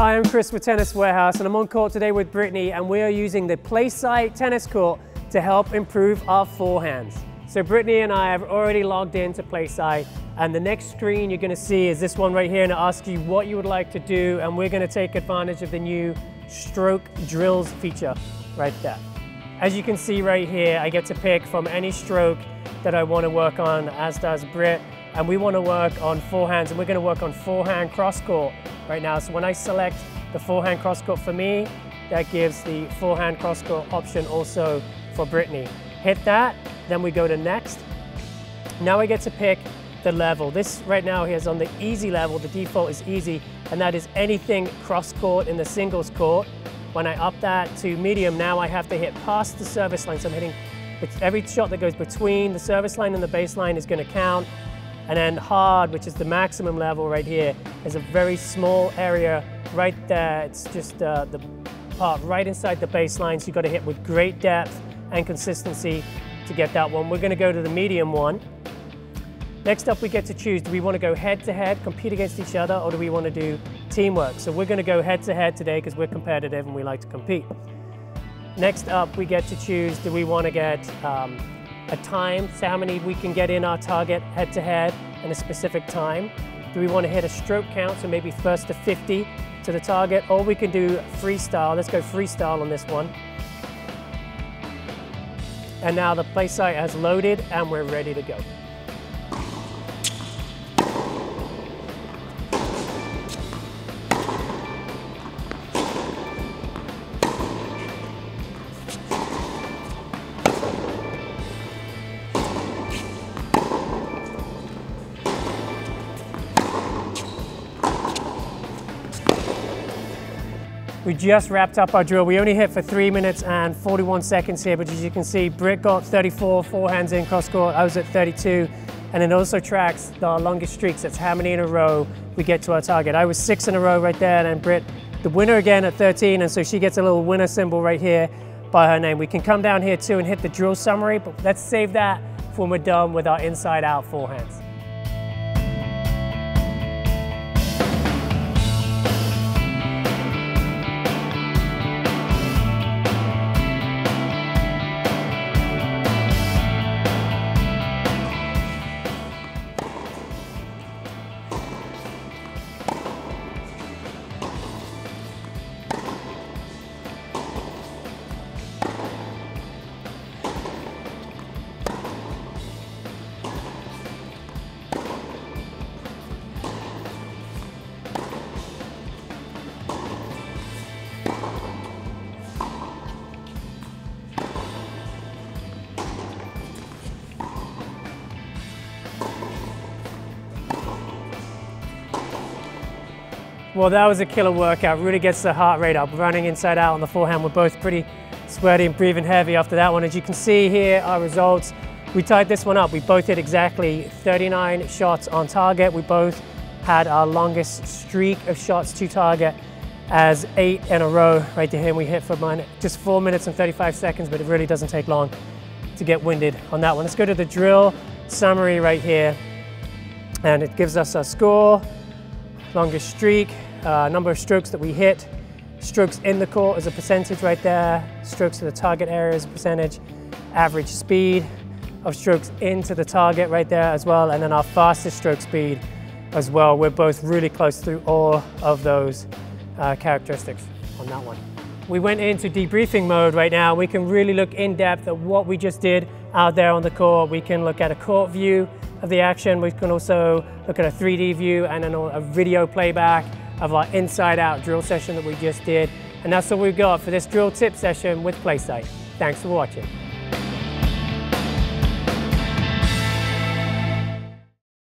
Hi, I'm Chris with Tennis Warehouse and I'm on court today with Brittany and we are using the PlaySight tennis court to help improve our forehands. So Brittany and I have already logged into PlaySight and the next screen you're gonna see is this one right here and it asks you what you would like to do and we're gonna take advantage of the new stroke drills feature right there. As you can see right here, I get to pick from any stroke that I wanna work on, as does Britt and we want to work on forehands and we're going to work on forehand cross court right now. So when I select the forehand cross court for me, that gives the forehand cross court option also for Brittany. Hit that, then we go to next. Now I get to pick the level. This right now here is on the easy level, the default is easy, and that is anything cross court in the singles court. When I up that to medium, now I have to hit past the service line. So I'm hitting every shot that goes between the service line and the baseline is going to count. And then hard, which is the maximum level right here, is a very small area right there. It's just uh, the part right inside the baseline, so you've got to hit with great depth and consistency to get that one. We're going to go to the medium one. Next up, we get to choose, do we want to go head-to-head, -head, compete against each other, or do we want to do teamwork? So we're going to go head-to-head -head today because we're competitive and we like to compete. Next up, we get to choose, do we want to get um, a time, so how many we can get in our target head to head in a specific time. Do we want to hit a stroke count, so maybe first to 50 to the target, or we can do freestyle. Let's go freestyle on this one. And now the PlaySight has loaded and we're ready to go. We just wrapped up our drill. We only hit for three minutes and 41 seconds here, but as you can see, Britt got 34 forehands in cross court. I was at 32. And it also tracks the longest streaks. That's how many in a row we get to our target. I was six in a row right there, and then Britt, the winner again at 13, and so she gets a little winner symbol right here by her name. We can come down here too and hit the drill summary, but let's save that when we're done with our inside out forehands. Well, that was a killer workout. Really gets the heart rate up. Running inside out on the forehand. We're both pretty sweaty and breathing heavy after that one. As you can see here, our results. We tied this one up. We both hit exactly 39 shots on target. We both had our longest streak of shots to target as eight in a row right to him. We hit for mine just four minutes and 35 seconds, but it really doesn't take long to get winded on that one. Let's go to the drill summary right here. And it gives us our score longest streak, uh, number of strokes that we hit, strokes in the court as a percentage right there, strokes to the target area as a percentage, average speed of strokes into the target right there as well, and then our fastest stroke speed as well. We're both really close through all of those uh, characteristics on that one. We went into debriefing mode right now. We can really look in depth at what we just did out there on the court. We can look at a court view of the action. We can also look at a 3D view and then a video playback of our inside out drill session that we just did. And that's all we've got for this drill tip session with PlaySight. Thanks for watching.